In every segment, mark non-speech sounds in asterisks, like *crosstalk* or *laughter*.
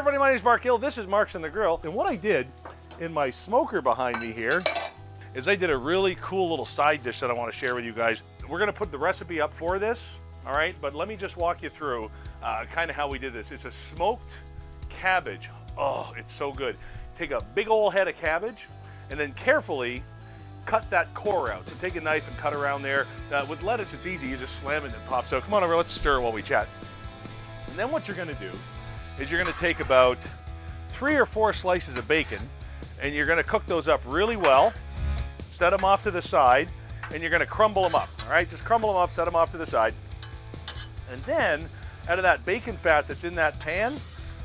everybody, my name is Marc Gill. This is Marc's on the Grill. And what I did in my smoker behind me here is I did a really cool little side dish that I want to share with you guys. We're gonna put the recipe up for this, all right? But let me just walk you through uh, kind of how we did this. It's a smoked cabbage. Oh, it's so good. Take a big old head of cabbage and then carefully cut that core out. So take a knife and cut around there. Uh, with lettuce, it's easy. You just slam it and it pops out. Come on over, let's stir while we chat. And then what you're gonna do is you're gonna take about three or four slices of bacon and you're gonna cook those up really well, set them off to the side, and you're gonna crumble them up, all right? Just crumble them up, set them off to the side. And then, out of that bacon fat that's in that pan,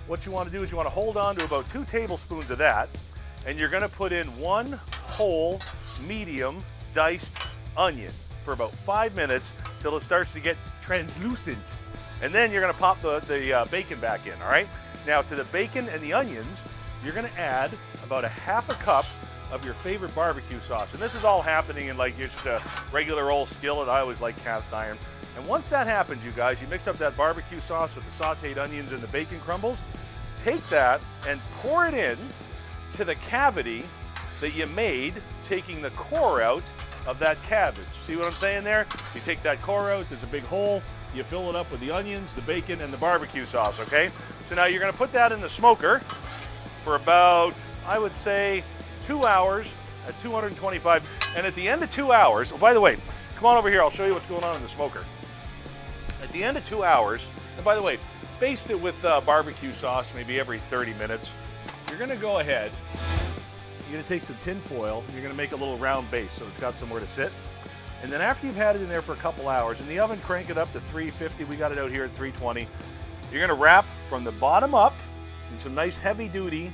what you wanna do is you wanna hold on to about two tablespoons of that, and you're gonna put in one whole, medium, diced onion for about five minutes till it starts to get translucent. And then you're gonna pop the, the uh, bacon back in, all right? Now to the bacon and the onions, you're gonna add about a half a cup of your favorite barbecue sauce. And this is all happening in like just a regular old skillet. I always like cast iron. And once that happens, you guys, you mix up that barbecue sauce with the sauteed onions and the bacon crumbles, take that and pour it in to the cavity that you made taking the core out of that cabbage. See what I'm saying there? You take that core out, there's a big hole, you fill it up with the onions, the bacon, and the barbecue sauce, okay? So now you're gonna put that in the smoker for about, I would say, two hours at 225. And at the end of two hours, oh, by the way, come on over here, I'll show you what's going on in the smoker. At the end of two hours, and by the way, baste it with uh, barbecue sauce maybe every 30 minutes. You're gonna go ahead, you're gonna take some tin foil, you're gonna make a little round base so it's got somewhere to sit. And then after you've had it in there for a couple hours, in the oven crank it up to 350, we got it out here at 320. You're gonna wrap from the bottom up in some nice heavy duty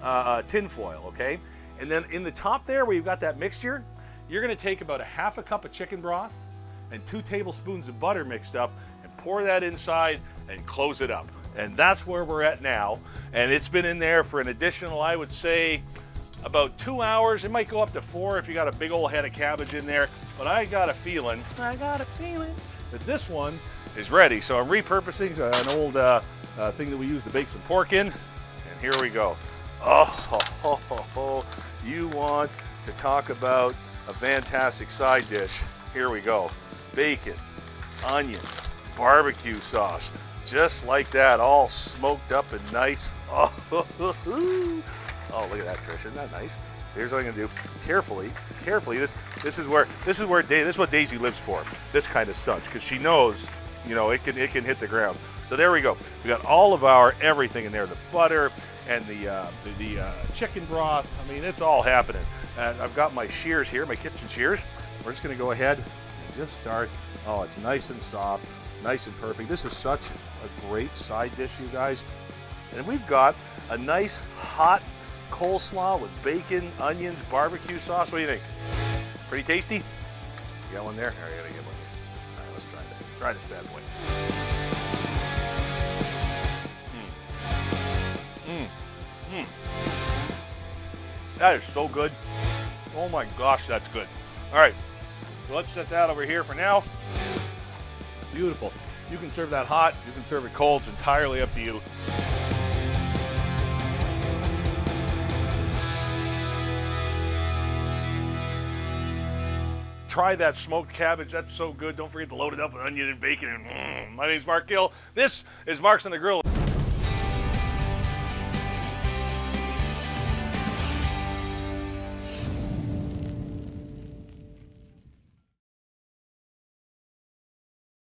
uh, tin foil, okay? And then in the top there where you've got that mixture, you're gonna take about a half a cup of chicken broth and two tablespoons of butter mixed up and pour that inside and close it up. And that's where we're at now. And it's been in there for an additional, I would say, about two hours. It might go up to four if you got a big old head of cabbage in there. But I got a feeling, I got a feeling that this one is ready. So I'm repurposing an old uh, uh, thing that we used to bake some pork in. And here we go. Oh, ho, ho, ho, you want to talk about a fantastic side dish. Here we go. Bacon, onions, barbecue sauce, just like that, all smoked up and nice. *laughs* Oh, *laughs* oh look at that, Trish. Isn't that nice? So here's what I'm gonna do. Carefully, carefully. This this is where this is where this is what Daisy lives for. This kind of stunt, because she knows, you know, it can it can hit the ground. So there we go. We got all of our everything in there. The butter and the uh, the, the uh, chicken broth. I mean, it's all happening. And I've got my shears here, my kitchen shears. We're just gonna go ahead and just start. Oh, it's nice and soft, nice and perfect. This is such a great side dish, you guys. And we've got a nice hot coleslaw with bacon, onions, barbecue sauce. What do you think? Pretty tasty? You got one there? All right, I gotta get one here. All right, let's try this. Try this bad boy. Mmm. Mmm. That is so good. Oh my gosh, that's good. All right, let's set that over here for now. Beautiful. You can serve that hot, you can serve it cold, it's entirely up to you. Try that smoked cabbage. That's so good. Don't forget to load it up with onion and bacon. And, mm. My name's Marc Gill. This is Marc's on the Grill.